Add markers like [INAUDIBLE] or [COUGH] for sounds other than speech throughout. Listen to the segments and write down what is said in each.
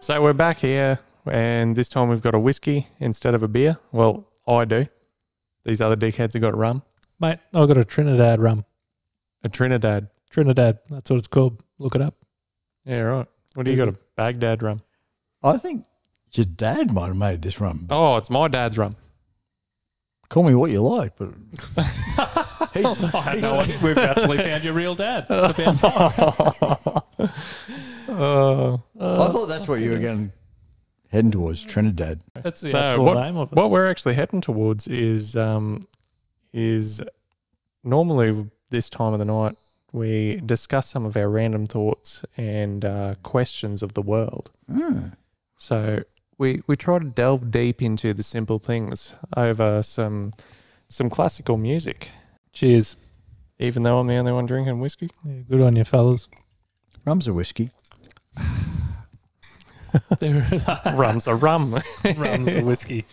So we're back here, and this time we've got a whiskey instead of a beer. Well, I do. These other dickheads have got rum. Mate, I've got a Trinidad rum. A Trinidad. Trinidad, that's what it's called. Look it up. Yeah, right. What do you got? A Baghdad rum. I think your dad might have made this rum. Oh, it's my dad's rum. Call me what you like, but [LAUGHS] I had no idea. We've actually found your real dad. It's [LAUGHS] about time. [LAUGHS] Oh, I thought that's what you were going heading towards Trinidad. That's the No, actual what- name of it. what we're actually heading towards is um, is normally this time of the night we discuss some of our random thoughts and uh, questions of the world. Hmm. So we we try to delve deep into the simple things over some some classical music. Cheers. Even though I'm the only one drinking whiskey. Yeah, good on you, fellas. Rum's a whiskey. [LAUGHS] There [LAUGHS] Rum's a rum. [LAUGHS] Rum's a whiskey.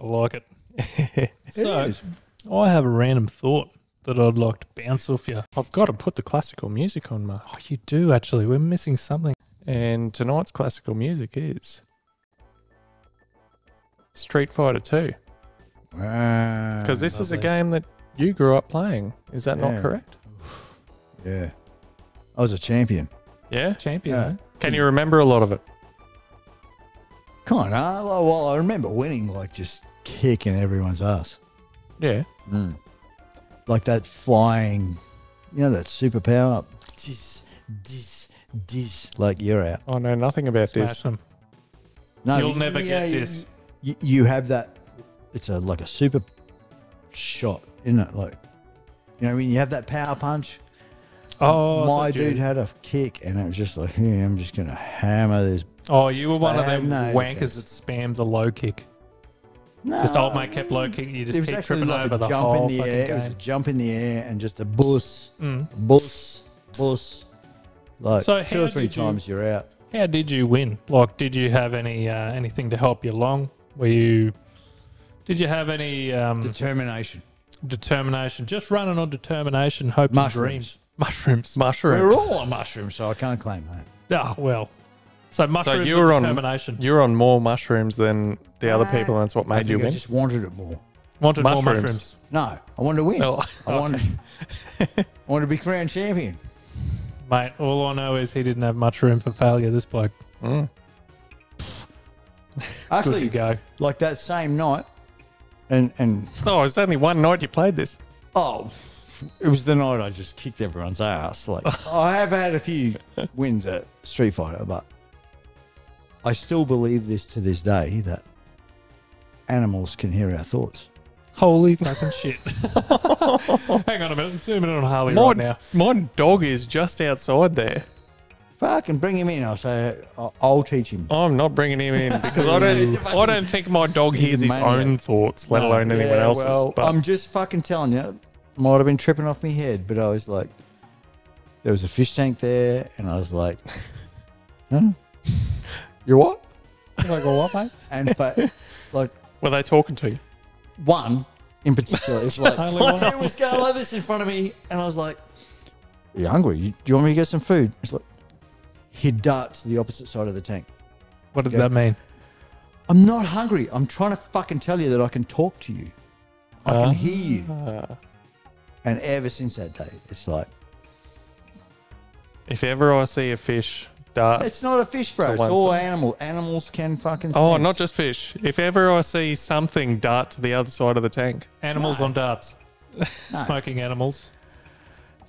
I like it. So, It is. I have a random thought that I'd like to bounce off you. I've got to put the classical music on, Mark. Oh, you do actually. We're missing something. And tonight's classical music is Street Fighter 2. Wow. Because this is a game that you grew up playing. Is that Yeah. not correct? Yeah. I was a champion. Yeah. Champion. Yeah. eh? Can you remember a lot of it? Kind of. Well, I remember winning, like just kicking everyone's ass. Yeah. Mm. Like that flying, you know, that superpower. Dis, dis, dis. Like you're out. I know nothing about Smash this. them. No, You'll you- never yeah, get you- this. You, you have that. It's a like a super shot, isn't it? Like, you know, when you have that power punch. Oh, my thought you- dude had a kick, and it was just like, yeah, I'm just gonna hammer this. Oh, you were one of them no wankers defense. that spammed the low kick. No, Just old mate kept low kick. You just keep tripping like over the jump whole in the air. It was a jump in the air and just a bus, Mm. bus, bus. Like So two or how three you- times you're out. How did you win? Like, did you have any uh, anything to help you along? Were you? Did you have any um, Determination. determination? Just running on determination, hopes and Mushrooms. dreams. Mushrooms. Mushroom. We're all on mushrooms, so I can't claim that. Ah, well. So mushrooms so you and were on- determination. You're on more mushrooms than the other Uh, people, and that's what I made you think I win. just wanted it more. Wanted more mushrooms. mushrooms. No, I wanted to win. Well, I wanted, I [LAUGHS] wanted to be crowned champion. Mate, all I know is he didn't have much room for failure, this bloke. mm. [LAUGHS] Good to Actually, go. like that same night, and and Oh, it's only one night you played this. oh, it was the night I just kicked everyone's ass. Like [LAUGHS] I have had a few wins at Street Fighter, but I still believe this to this day that animals can hear our thoughts. Holy fucking shit. [LAUGHS] Hang on a minute. Zoom in on Harley My, right now. my dog is just outside there. Fucking bring him in. I'll say I'll, I'll teach him. I'm not bringing him in because I don't. [LAUGHS] I don't think my dog hears a his maniac. own thoughts, let alone anyone Yeah, else's. Well, but I'm just fucking telling you. Might have been tripping off my head, but I was like, there was a fish tank there, and I was like, [LAUGHS] huh? You're what? Like, what, mate? And fa- [LAUGHS] like were they talking to you? one in particular, it's like [LAUGHS] Only it was going like this in front of me, and I was like, "Are you hungry? Do you want me to get some food?" It's like he'd dart to the opposite side of the tank. What did Yeah. that mean? I'm not hungry. I'm trying to fucking tell you that I can talk to you. I can Ah. hear you. Uh, And ever since that day, it's like if ever I see a fish dart, it's not a fish, bro. So It's all a- animal. Animals can fucking. oh, sense. not just fish. If ever I see something dart to the other side of the tank, Animals No. on darts. No. Smoking animals.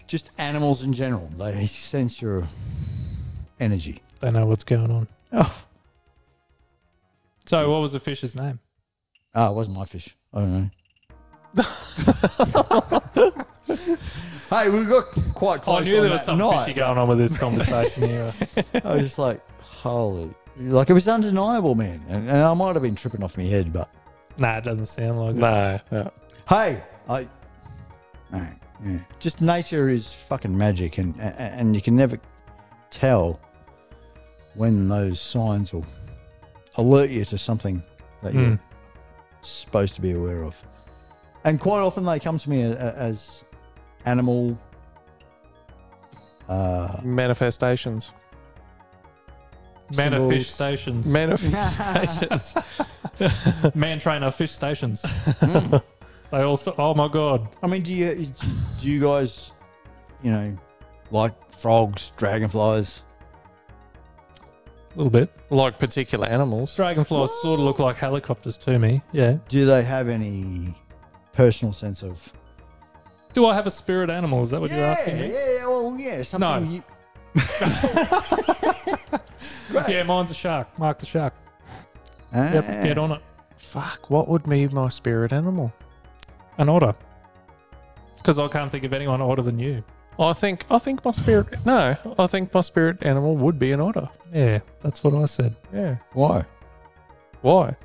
just animals in general. They sense your energy. They know what's going on. Oh, So, what was the fish's name? ah, it wasn't my fish. I don't know. [LAUGHS] [LAUGHS] hey, we got quite close. I knew on there was that something night, fishy going on with this conversation here. [LAUGHS] I was just like, holy, like it was undeniable, man. And, and I might have been tripping off my head, but nah, it doesn't sound like it. no, no. hey, I, mate, yeah, just nature is fucking magic, and and, and you can never tell when those signs will alert you to something that you're Mm. supposed to be aware of. And quite often they come to me a- a- as animal. Uh, manifestations. Man symbols. stations. Man stations. [LAUGHS] Man trainer fish stations. Mm. They all. St- oh my god. I mean, do you do you guys, you know, like frogs, dragonflies? A little bit. like particular animals. Dragonflies sort of look like helicopters to me. Yeah. Do they have any personal sense of? Do I have a spirit animal? Is that what you're asking me? Yeah, well, yeah, something. No. You, [LAUGHS] Yeah, mine's a shark. Mark the shark. Ah. Yep, get on it. Fuck, what would be my spirit animal? An otter. Because I can't think of anyone odder than you. I think I think my spirit no, I think my spirit animal would be an otter. Yeah, that's what I said. Yeah. Why? Why?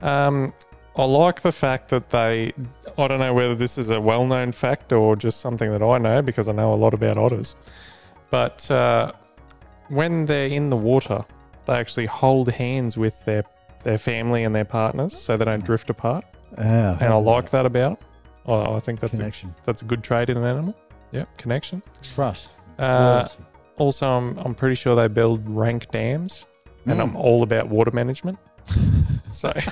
Um, I like the fact that they. I don't know whether this is a well-known fact or just something that I know because I know a lot about otters. But uh, when they're in the water, they actually hold hands with their their family and their partners, so they don't drift apart. Ah, And I like that about. 'em. I, I think that's a, that's a good trait in an animal. Yep, connection. trust. Uh, also, I'm, I'm pretty sure they build rank dams, and I'm Mm. all about water management. [LAUGHS] so. [LAUGHS]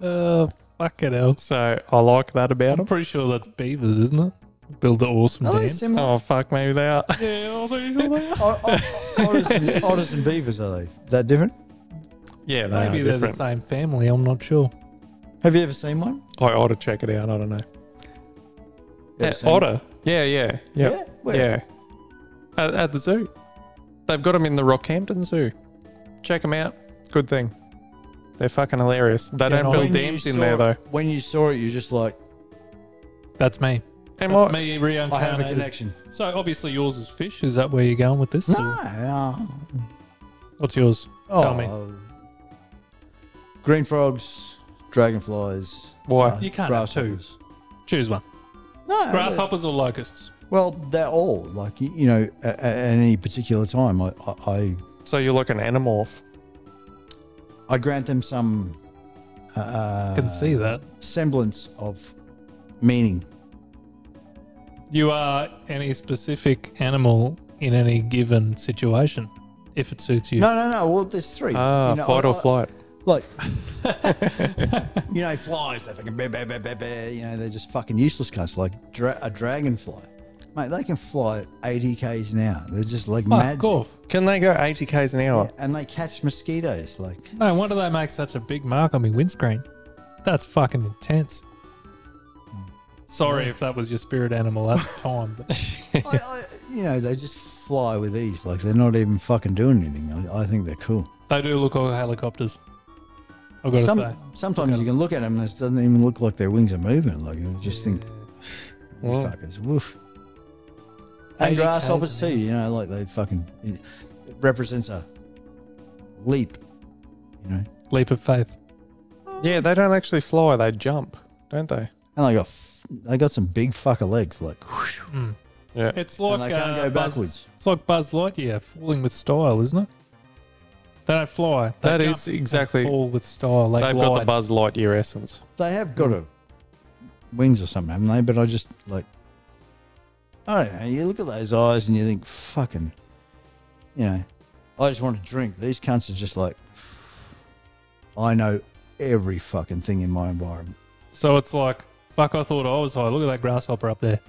Uh, fuck it else. So I like that about I'm them. pretty sure that's beavers, isn't it? Build the awesome Are they dams. similar? Oh fuck, maybe they are. Yeah, I'm pretty sure they are. O- o- otters, and, [LAUGHS] otters and beavers are they that different? Yeah, they Maybe are they're different. the same family. I'm not sure. Have you ever seen one? I ought to check it out. I don't know. You ever Yeah, seen otter. Yeah, yeah, yeah, Yeah. Where? yeah. At, at the zoo, they've got them in the Rockhampton Zoo. Check them out. Good thing. They're fucking hilarious. They don't build When dams in there it- though. When you saw it, you're just like, That's me. And That's what? me I have a reincarnated. connection. So obviously yours is fish. Is that where you're going with this? No. or- What's yours? Tell me. Oh, Green frogs, dragonflies. Why? uh, You can't have two. grasshoppers. Choose one. No. Grasshoppers or locusts? Well, they're all like you, you know at, at any particular time. I, I I So you're like an animorph. I grant them some. Uh, I can see that. semblance of meaning. You are any specific animal in any given situation, if it suits you. No, no, no. Well, there's three. Ah, You know, fight I- or I- flight. Like, [LAUGHS] you know, flies. They fucking bear, bear, bear. You know, they're just fucking useless cunts. Like dra- a dragonfly, mate. They can fly at 80 k's an hour. They're just like Fuck magic. off. Can they go 80 k's an hour? Yeah, and they catch mosquitoes. Like, No wonder they make such a big mark on my windscreen. That's fucking intense. Sorry if that was your spirit animal at the [LAUGHS] time. But I, I, you know, they just fly with ease. Like they're not even fucking doing anything. I, I think they're cool. they do look like helicopters. I've got to say. sometimes you can look at them and it doesn't even look like their wings are moving. Like you just think, Well, fuckers, woof. 80 And grasshoppers too. You know, like they fucking it represents a leap. You know, Leap of faith. yeah, they don't actually fly. They jump, don't they? and they got f- they got some big fucker legs. Like, Mm. Yeah. It's like they can't uh, go Buzz- backwards. It's like Buzz Lightyear falling with style, isn't it? They don't fly. They That jump is and exactly- fall with style. They They've got the. Buzz Lightyear essence. they have got a wings or something, haven't they? But I just like, I don't know. You look at those eyes and you think, fucking, you know, I just want to drink. These cunts are just like, I know every fucking thing in my environment. So it's like, fuck, I thought I was high. Look at that grasshopper up there.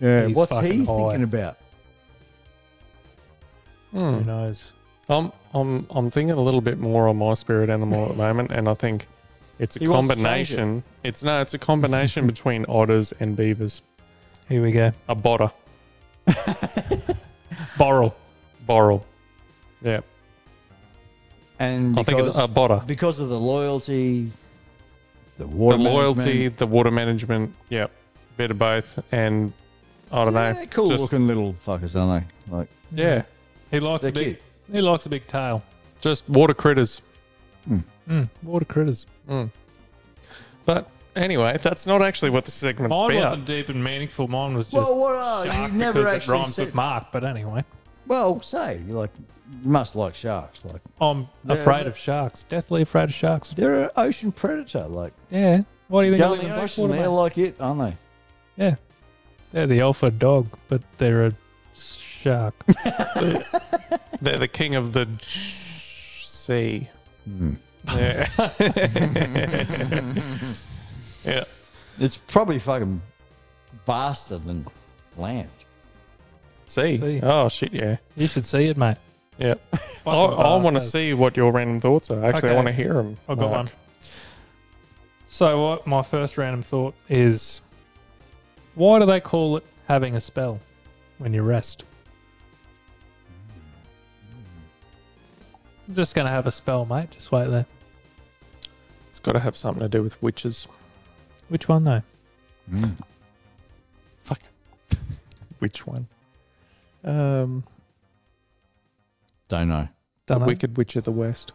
Yeah, He's what's he high. thinking about? Hmm. Who knows? I'm I'm I'm thinking a little bit more on my spirit animal at the moment, and I think it's a He wants to change it. combination. It's no, it's a combination [LAUGHS] between otters and beavers. Here we go. A botter, [LAUGHS] Borrel. borrel. Yeah, And I think it's a botter. because of the loyalty, the water the loyalty, management. the water management. Yeah, bit of both, and I don't know. Yeah, cool just- looking little fuckers, aren't they? Like Yeah, He likes they're a big. cute. He likes a big tail. just water critters. Mm, water critters. Mm. But anyway, that's not actually what the segment's Mine about. wasn't deep and meaningful. Mine was just Well, what are shark you never because it actually rhymes said? with Mark. But anyway, Well, say you like you must like sharks. Like I'm Yeah, afraid of sharks. Deathly afraid of sharks. they're an ocean predator. Like Yeah. Why do you think I go live in in the ocean, Blackwater? they're mate? like it, aren't they? Yeah. They're the alpha dog, but they're a shark. [LAUGHS] They're the king of the j- sea. Hmm. Yeah. [LAUGHS] [LAUGHS] yeah. It's probably fucking vaster than land. See? Sea. Oh shit, yeah. You should see it, mate. Yeah. [LAUGHS] I, I want to see what your random thoughts are. Actually, I Okay. want to hear them. I've got one. So, what my first random thought is why do they call it having a spell when you rest? I'm just going to have a spell, mate. Just wait there. It's got to have something to do with witches. Which one, though? Hmm. Fuck. [LAUGHS] Which one? Um, Don't know. the Dunno. Wicked Witch of the West.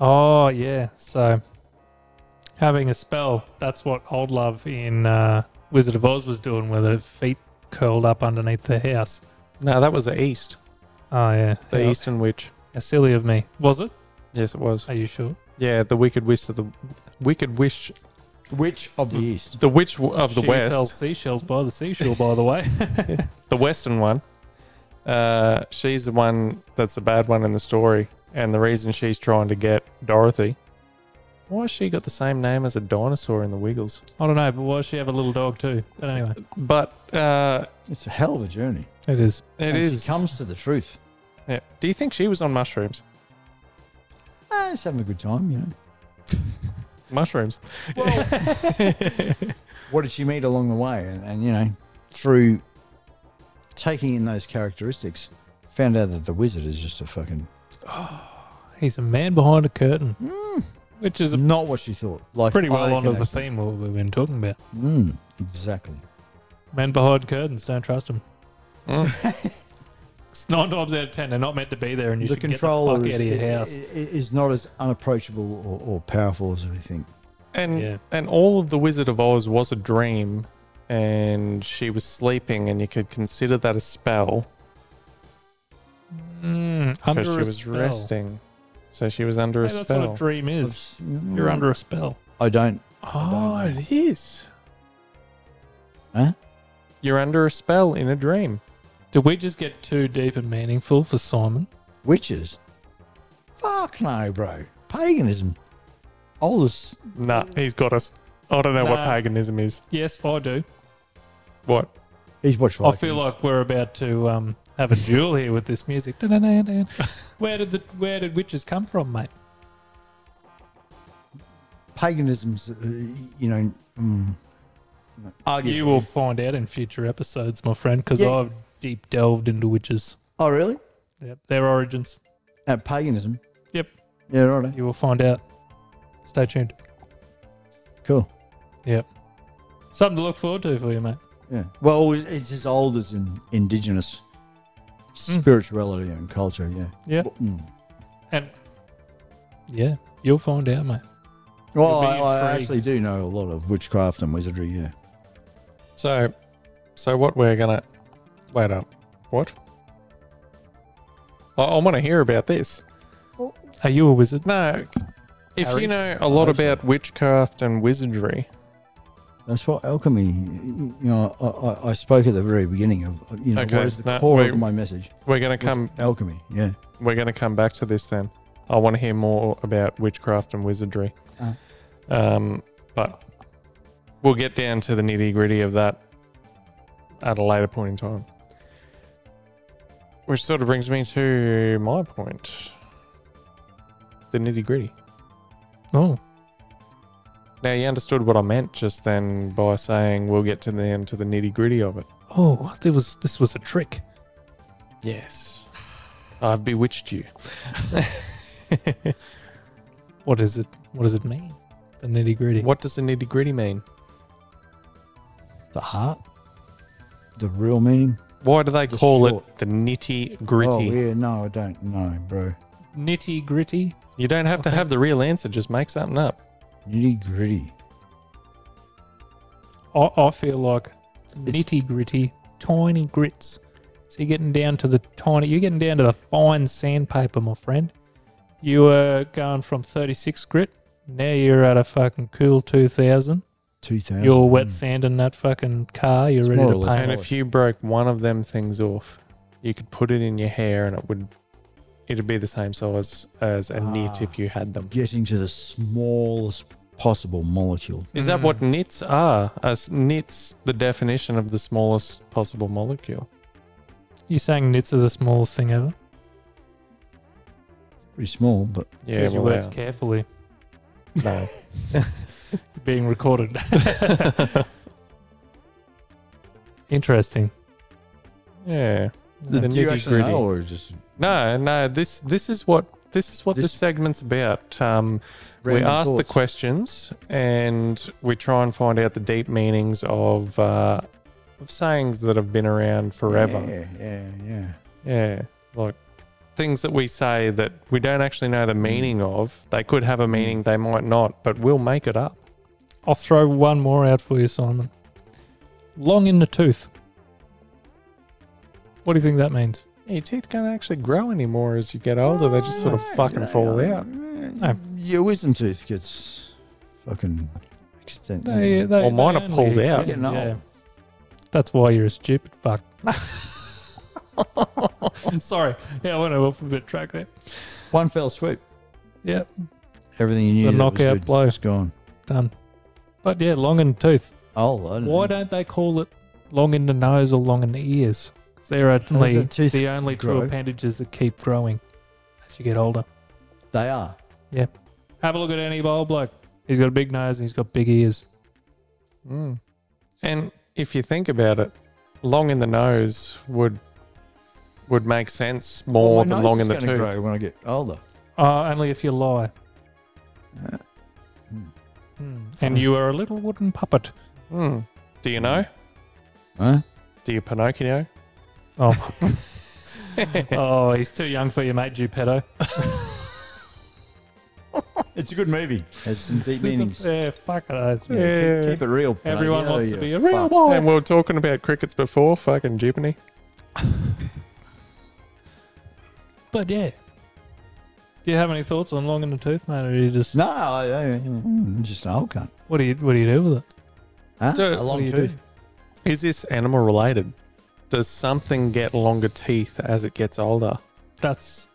Oh, yeah. So, having a spell, that's what Old Love in uh, Wizard of Oz was doing with her feet curled up underneath the house. No, that was the East. Oh, yeah. The How- Eastern Witch. How silly of me. Was it? Yes, it was. Are you sure? Yeah, the Wicked Witch of the Wicked Wish, Witch of the East. the Witch of the she West. sells seashells by the seashore, by the way. [LAUGHS] the Western one. Uh, she's the one that's the bad one in the story, and the reason she's trying to get Dorothy. Why has she got the same name as a dinosaur in the Wiggles? I don't know, but why does she have a little dog too? But anyway, But uh, It's a hell of a journey. it is. it and is. She comes to the truth. yeah. Do you think she was on mushrooms? Ah, just having a good time, you know. Mushrooms. [LAUGHS] What did she meet along the way? And, and you know, through taking in those characteristics, found out that the wizard is just a fucking Oh, He's a man behind a curtain, mm, which is a not what she thought. Like pretty well can onto the actually- theme what we've been talking about. Mm, exactly. Men behind curtains, don't trust him. Mm. [LAUGHS] Nine times out of ten, they're not meant to be there, and you the should get the controller fuck is, out of your house. i- is not as unapproachable or, or powerful as we think. And Yeah. and all of the Wizard of Oz was a dream, and she was sleeping, and you could consider that a spell Mm, because under she was spell. resting. So she was under Hey, a that's spell. what a dream is. Mm, You're under a spell. I don't. Oh, it is. Huh? You're under a spell in a dream. Did we just get too deep and meaningful for Simon? Witches? Fuck no, bro. Paganism. All this. Nah, he's got us. I don't know what Nah. paganism is. Yes, I do. What? He's watched I Vikings. feel like we're about to um, have a duel here with this music. Dun-dun-dun-dun. [LAUGHS] where did the where did witches come from, mate? paganism's, uh, you know, mm, arguably. You will find out in future episodes, my friend, because Yeah. I've deep delved into witches. Oh, really? Yep, their origins. At paganism? Yep. Yeah, right. You will find out. Stay tuned. Cool. Yep. Something to look forward to for you, mate. Yeah. Well, it's as old as in indigenous spirituality and culture. Yeah. Yeah. Mm. And yeah, you'll find out, mate. Well, I, I actually do know a lot of witchcraft and wizardry. Yeah. So, so what we're gonna wait up? What? I, I want to hear about this. Are you a wizard? No, if Harry? you know a lot hope so. about witchcraft and wizardry, That's what alchemy. You know, I, I, I spoke at the very beginning of you know Okay, what is the no, core of my message. we're gonna come. alchemy. Yeah. We're gonna come back to this then. I want to hear more about witchcraft and wizardry. Uh. Um, but we'll get down to the nitty gritty of that at a later point in time. Which sort of brings me to my point the nitty gritty. Oh, Now, you understood what I meant just then by saying we'll get to the end to the nitty gritty of it. oh, there was this was a trick. Yes. I've bewitched you. [LAUGHS] What is it? What does it mean? The nitty gritty. what does the nitty gritty mean? The heart. The real meaning. Why do they Just call short. it the nitty gritty? Oh yeah. No, I don't know, bro. Nitty gritty. You don't have to have the real answer, just make something up. Nitty gritty. I, I feel like nitty gritty, tiny grits. So you're getting down to the tiny. You're getting down to the fine sandpaper, my friend. You were going from 36 grit. Now you're at a fucking cool 2000. Two thousand. You're wet sanding that fucking car. You're It's ready more to or less paint. And if you broke one of them things off, you could put it in your hair and it would it'd be the same size as a knit Ah. if you had them. Getting to the smallest possible molecule. Is that what knits are? As knits the definition of the smallest possible molecule. You saying knits is the smallest thing ever? Pretty small, but Yeah, Choose your well, words carefully. no. [LAUGHS] [LAUGHS] Being recorded. [LAUGHS] Interesting. Yeah. No. The do you actually know, or just No, no. This this is what this is what this, This- segment's about. Um, we ask the questions and we try and find out the deep meanings of uh, of sayings that have been around forever. Yeah, yeah, yeah. Yeah, like things that we say that we don't actually know the meaning of. They could have a meaning, they might not, but we'll make it up. I'll throw one more out for you, Simon. Long in the tooth. What do you think that means? Your teeth can't actually grow anymore as you get older. They just sort of fucking fall out. No. Your wisdom tooth gets fucking extended. They, they, Well, mine are pulled out. extend, Getting old. Yeah. That's why you're a stupid fuck. [LAUGHS] [LAUGHS] Sorry. Yeah, I went off a bit track there. One fell swoop. Yeah, Everything you knew The that was knockout good blow. is gone. done. But yeah, long in the tooth. Oh, I don't Why know. don't they call it long in the nose or long in the ears? 'Cause they're only the the only two appendages that keep growing as you get older. they are? Yeah. Have a look at any old bloke. He's got a big nose and he's got big ears. Mm. And if you think about it, long in the nose would would make sense more Well, than long in the tooth. grow when I get older. Uh, only if you lie. Uh, hmm. And you are a little wooden puppet. Mm. Do you know? Huh? Do you Pinocchio? Oh. [LAUGHS] [LAUGHS] oh, he's too young for you, mate, Geppetto. [LAUGHS] It's a good movie. Has some deep meanings. Yeah, fuck it. Yeah, Yeah. Keep, keep it real. Everyone Pinocchio, wants to be a real fuck. boy. And we were talking about crickets before, fucking jeopardy. But yeah. Do you have any thoughts on long in the tooth, mate, or are you just No, I, I, I'm just an old cunt. what do you what do you do with it? Huh? So, a what long do you tooth. Is this animal related? Does something get longer teeth as it gets older? That's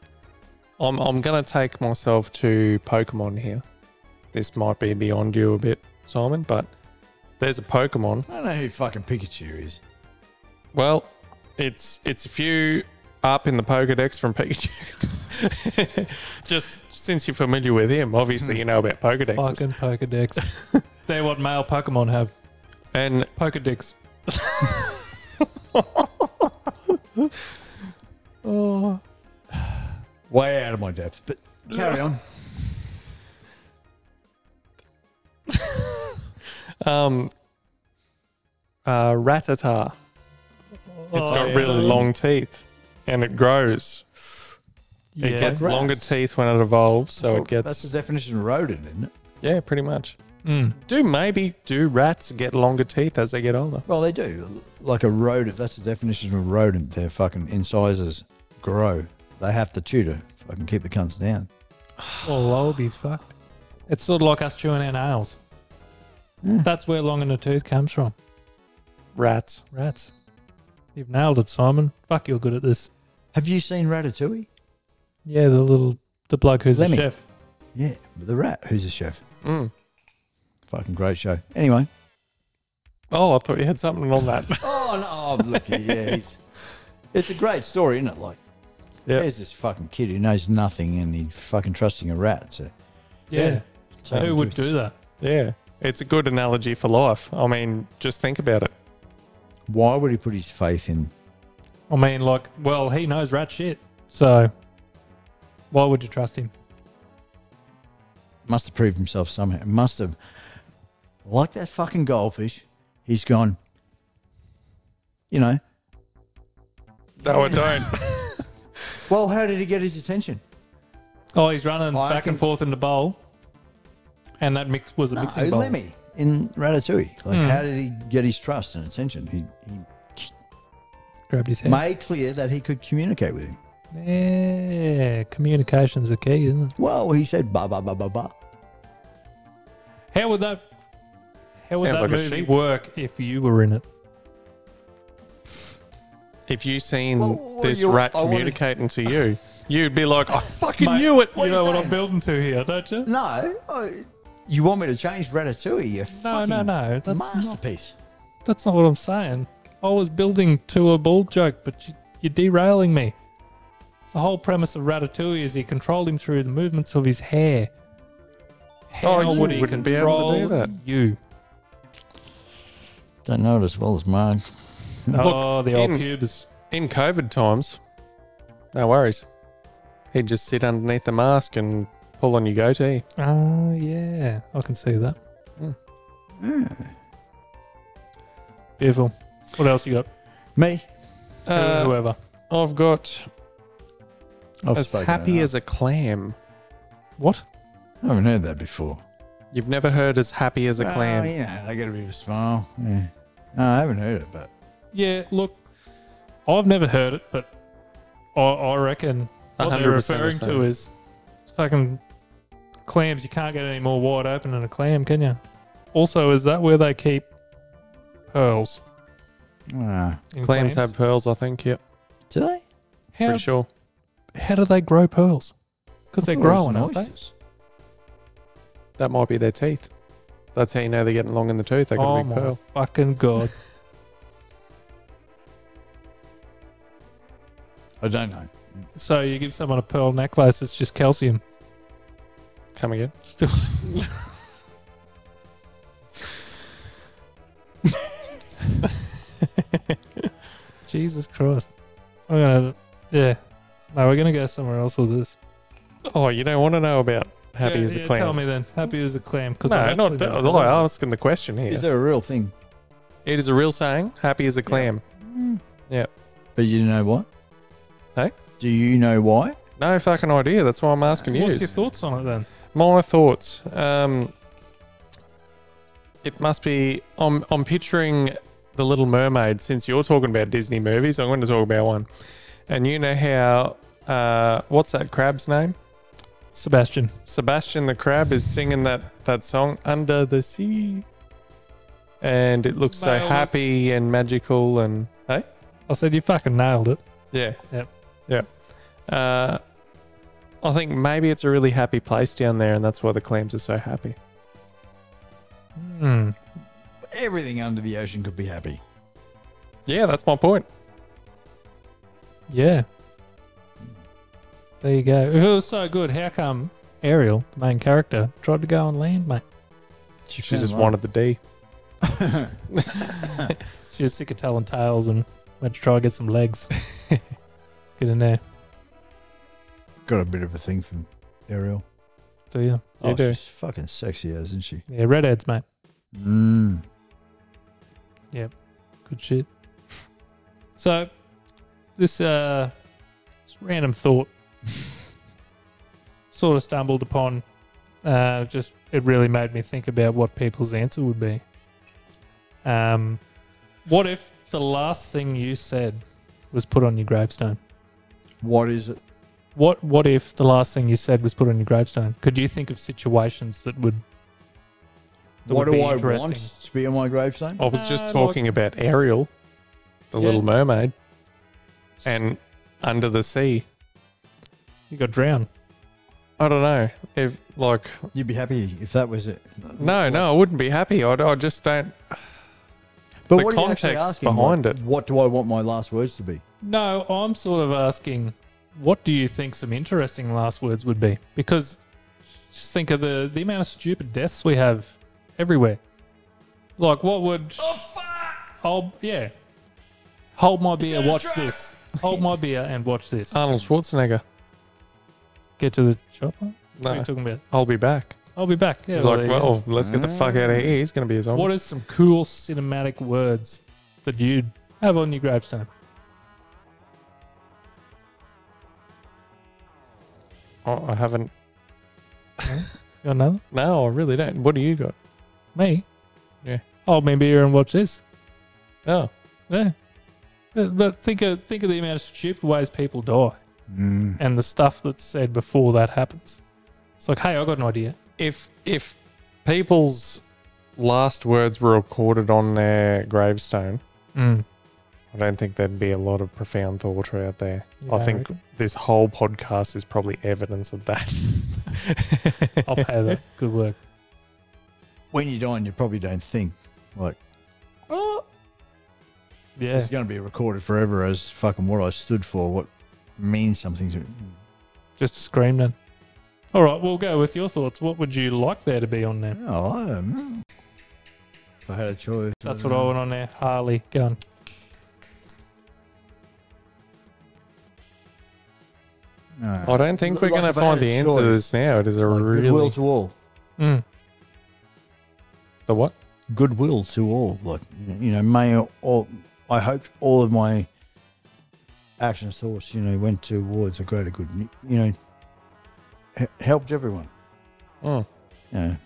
I'm I'm gonna take myself to Pokemon here. This might be beyond you a bit, Simon, but there's a Pokemon. I don't know who fucking Pikachu is. Well, it's it's a few up in the Pokedex from Pikachu. [LAUGHS] Just since you're familiar with him, obviously you know about Pokedex. fucking Pokedex. [LAUGHS] They're what male Pokemon have. And Pokedex. oh, [LAUGHS] Way out of my depth, but carry on. um, uh, Rattata. It's Oh, got yeah. really long teeth, and it grows. It Yeah. gets Rats. longer teeth when it evolves, so Well, it gets That's the definition of rodent, isn't it? yeah, pretty much. Mm. Do maybe do rats get longer teeth as they get older? Well, they do. Like a rodent. That's the definition of rodent. Their fucking incisors grow. They have to chew to fucking keep the cunts down. [SIGHS] Oh, I'll be fucked. It's sort of like us chewing our nails. Yeah. That's where long in the tooth comes from. Rats. Rats. You've nailed it, Simon. Fuck, you're good at this. Have you seen Ratatouille? Yeah, the little the bloke who's Lemmy. a chef. Yeah, the rat who's a chef. Mm. Fucking great show. Anyway. Oh, I thought you had something on that. [LAUGHS] Oh no! Oh, look, yeah, he's, it's a great story, isn't it? Like, Yeah. there's this fucking kid who knows nothing and he's fucking trusting a rat. So Yeah. take Who would do that? yeah, it's a good analogy for life. I mean, just think about it. Why would he put his faith in? I mean, like, well, he knows rat shit. So why would you trust him? Must have proved himself somehow. Must have, like that fucking goldfish. He's gone. You know. No, I don't. [LAUGHS] Well, how did he get his attention? Oh, he's running I back can- and forth in the bowl. And that mix was a No, mixing bowl. Lemmy in Ratatouille. Like, Hmm. how did he get his trust and attention? He, he Grabbed his head. made clear that he could communicate with him. Yeah, communication's the key, isn't it? Well, he said ba ba ba ba ba. How would that how would Sounds that like a movie sheep. work if you were in it? if you seen Well, well, this you're- rat I wanna- communicating to you, you'd be like, I [LAUGHS] fucking Mate, knew it. What you know you what? I'm building to here, don't you? No, oh, you want me to change Ratatouille? You No, fucking no, no. That's not, masterpiece. that's not what I'm saying. I was building to a bull joke, but you, you're derailing me. It's the whole premise of Ratatouille is he controlled him through the movements of his hair. How Oh, you would he wouldn't be able to do control that. you? Don't know it as well as Mark. oh, the old in- pubes. In COVID times, no worries. He'd just sit underneath the mask and pull on your goatee. Oh, yeah. I can see that. Hmm. Beautiful. What else you got? Me? Uh, Whoever. I've got I've as spoken happy enough. as a clam. What? I haven't heard that before. You've never heard as happy as a Well, clam. you know, they get a bit of a smile. Yeah. No, I haven't heard it, but Yeah, look, I've never heard it, but I, I reckon what they're 100% referring the to is fucking clams. You can't get any more wide open than a clam, can you? Also, is that where they keep pearls? Ah, in Clams have pearls, I think. Yep, do they? How, pretty sure. how do they grow pearls? Because they're thought it was growing, aren't they? That might be their teeth. That's how you know they're getting long in the tooth. They got Oh a big my pearl. fucking god! [LAUGHS] I don't know. so you give someone a pearl necklace, it's just calcium. Come again. [LAUGHS] [LAUGHS] [LAUGHS] Jesus Christ! I'm gonna, yeah. No, we're gonna go somewhere else with this. Oh, you don't want to know about happy Yeah, as a yeah, clam. Tell me then. Happy as a clam. Because no, not that. I'm asking the question here. Is there a real thing? it is a real saying. Happy as a clam. Yeah. But you know what? Hey? Do you know why? No fucking idea. That's why I'm asking you. What's your thoughts on it then? My thoughts. Um, it must be. I'm. I'm picturing the Little Mermaid. Since you're talking about Disney movies, I'm going to talk about one. And you know how? Uh, what's that crab's name? Sebastian. Sebastian the crab is singing that that song under the sea, and it looks so Nailed it. happy and magical. And hey, I said you fucking nailed it. yeah, Yep. yeah. Uh, I think maybe it's a really happy place down there, and that's why the clams are so happy. Hmm. Everything under the ocean could be happy. Yeah, that's my point. Yeah. There you go. If it was so good, how come Ariel, the main character, tried to go on land, mate? She, She just love. wanted the D. [LAUGHS] She was sick of telling tales and went to try and get some legs. [LAUGHS] get in there. Got a bit of a thing from Ariel. Do you? oh, do. she's fucking sexy, isn't she? Yeah, redheads, mate. Mm. Good shit. [LAUGHS] So, this uh, this random thought [LAUGHS] sort of stumbled upon. Uh, just it really made me think about what people's answer would be. Um, what if the last thing you said was put on your gravestone? What is it? What What if the last thing you said was put on your gravestone? Could you think of situations that would? That what do I want to be on my gravestone? I was just Uh, like- talking about Ariel, the Yeah. Little Mermaid, and under the sea. You got drowned. I don't know if like You'd be happy if that was it. no, no, I wouldn't be happy. I, I just don't. But the what are you actually asking? behind What- it. What do I want my last words to be? No, I'm sort of asking, what do you think some interesting last words would be? Because just think of the the amount of stupid deaths we have everywhere. Like, what would? Oh fuck! Hold, yeah. Hold my beer. Watch this. [LAUGHS] Hold my beer and watch this. Arnold Schwarzenegger. Get to the chopper. What are No, you talking about? I'll be back. I'll be back. Yeah. He's well, like, you go. well, let's get the fuck out of here. He's going to be a zombie. what is some cool cinematic words that you'd have on your gravestone? Oh, I haven't. [LAUGHS] You got another? No, I really don't. What do you got? Me? Yeah. Hold my beer and watch this. Oh, Yeah. But, but think of think of the amount of stupid ways people die Mm. and the stuff that's said before that happens. It's like, hey, I got an idea. if if people's last words were recorded on their gravestone, Mm. I don't think there'd be a lot of profound thought out there. Yeah, I think reckon. this whole podcast is probably evidence of that. [LAUGHS] I'll pay that. [LAUGHS] Good work. When you die, and you probably don't think like, oh, Yeah. it's going to be recorded forever as fucking what I stood for, what means something to. me. Just a scream then. All right, we'll go with your thoughts. What would you like there to be on there? Oh, I don't know. If I had a choice, That's what I want on there. Harley, gun. No. I don't think we're Like going to if I had find the a answer to choice, this now. It is a Like really goodwill to all. Mm. The what? Goodwill to all. Like you know, may all. I hope all of my action thoughts, you know, went towards a greater good. You know, h- helped everyone. Mm. You know,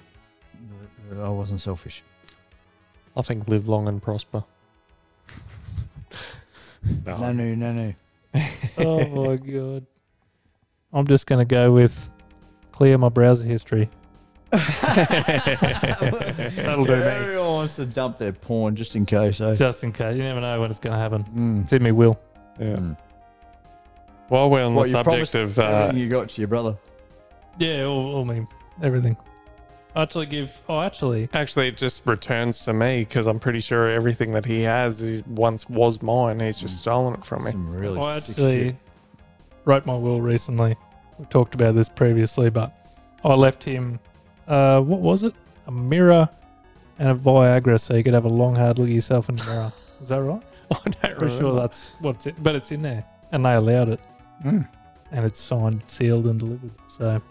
I wasn't selfish. I think live long and prosper. [LAUGHS] No, no, no, no. Oh my [LAUGHS] god. I'm just gonna go with clear my browser history. [LAUGHS] That'll do me. Everyone wants to dump their porn just in case. Eh? Just in case. You never know when it's gonna happen. Mm. It's me will. Yeah. Mm. While we're on What, the you subject promised of uh, everything you got to your brother. Yeah, all, all me everything. I actually give oh actually Actually, it just returns to me because I'm pretty sure everything that he has is once was mine. He's just Mm. stolen it from me. Some really I sick actually wrote my will recently. We talked about this previously, but I left him uh what was it? A mirror and a Viagra so you could have a long hard look at yourself in the mirror. Is that right? [LAUGHS] I don't Pretty sure that's what's it but it's in there. And they allowed it. Mm. And it's signed, sealed and delivered. So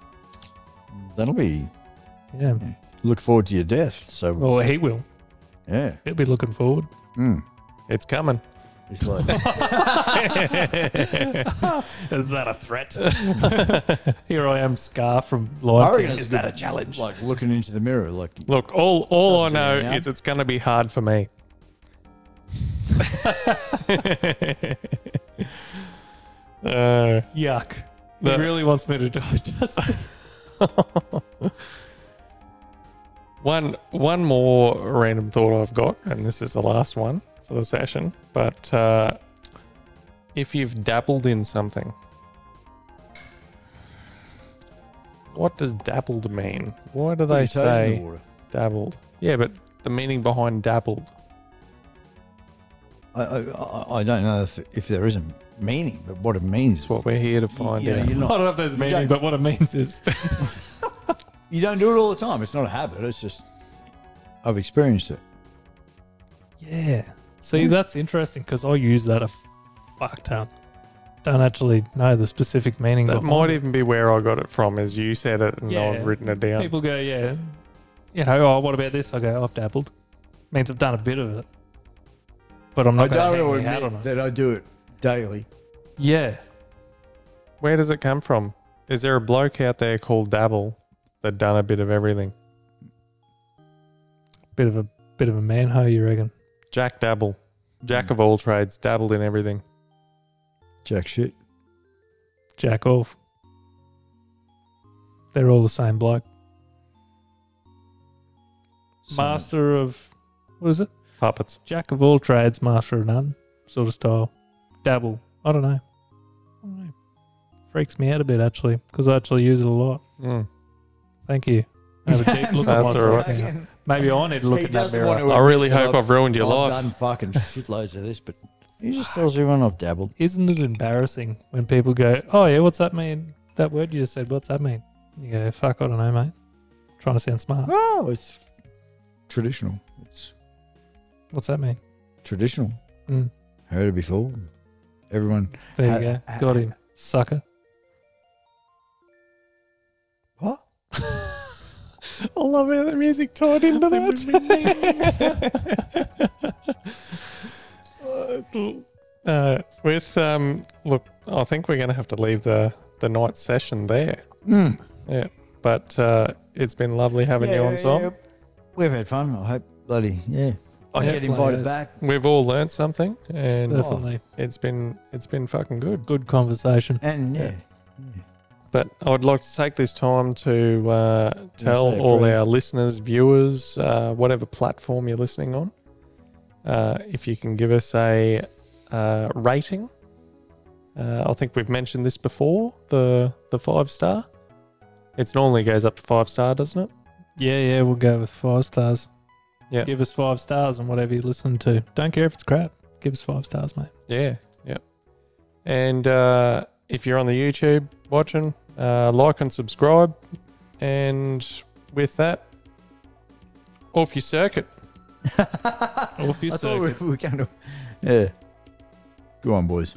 That'll be. yeah. Look forward to your death. So Well he will. yeah. He'll be looking forward. Mm. It's coming. It's like [LAUGHS] Is that a threat? [LAUGHS] Here I am, Scar from Lion King. Is that a challenge? Like looking into the mirror, like Look, all all I Doesn't know really matter. is it's going to be hard for me. [LAUGHS] uh, Yuck. The- he really wants me to do it. one one more random thought I've got, and this is the last one for the session. But uh, if you've dabbled in something, what does dabbled mean? Why do they the say dabbled? Yeah, but the meaning behind dabbled. I, I, I- don't know if, if there is a meaning, but what it means. That's what we're here to find you know, out. you're [LAUGHS] I don't know if there's meaning, but what it means is [LAUGHS] [LAUGHS] you don't do it all the time. It's not a habit. It's just I've experienced it. Yeah. See, Yeah. that's interesting because I use that a fuck ton. Don't actually know the specific meaning. That might even be where I got it from, as you said it, and Yeah. I've written it down. People go, yeah, you know, oh, what about this? I go, I've dabbled. Means I've done a bit of it, but I'm I not going don't hang admit my hat on it. that I do it daily. Yeah. Where does it come from? Is there a bloke out there called Dabble that done a bit of everything? Bit of a bit of a manho, you reckon? Jack Dabble, Jack of all trades, dabbled in everything. Jack shit. Jack off. They're all the same bloke. So- Master of what is it? Puppets. Jack of all trades, master of none, sort of style. Dabble. I don't know. I don't know. Freaks me out a bit actually, because I actually use it a lot. Mm. Thank you. I have a deep look at That's myself all now. Maybe I need to look He at that doesn't mirror. to I really admit that hope I've ruined your I've life. done fucking [LAUGHS] shitloads of this, but he just tells everyone I've dabbled. Isn't it embarrassing when people go, "Oh yeah, what's that mean? That word you just said, what's that mean?" You go, "Fuck, I don't know, mate." Trying to sound smart. Oh, it's traditional. It's What's that mean? traditional. Mm. Heard it before. Everyone. There you Ha- go. Got him, sucker. I love how the music tied into that. [LAUGHS] uh, with um, look, I think we're going to have to leave the the night session there. Mm. But uh, it's been lovely having you on, Tom. We've had fun. I hope bloody yeah. I Yeah, get invited bloody back. We've all learnt something, and Definitely, it's been it's been fucking good. good conversation. And yeah. But I would like to take this time to uh, tell all prayer. our listeners, viewers, uh, whatever platform you're listening on, uh, if you can give us a uh, rating. Uh, I think we've mentioned this before. The the five star. It's normally goes up to five star, doesn't it? Yeah, yeah, we'll go with five stars. Yeah. Give us five stars on whatever you listen to. Don't care if it's crap. Give us five stars, mate. Yeah, yeah. And uh, if you're on the YouTube watching, uh, like and subscribe. And with that, off your circuit. [LAUGHS] Off your I thought we circuit. were going to. Yeah. Go on, boys.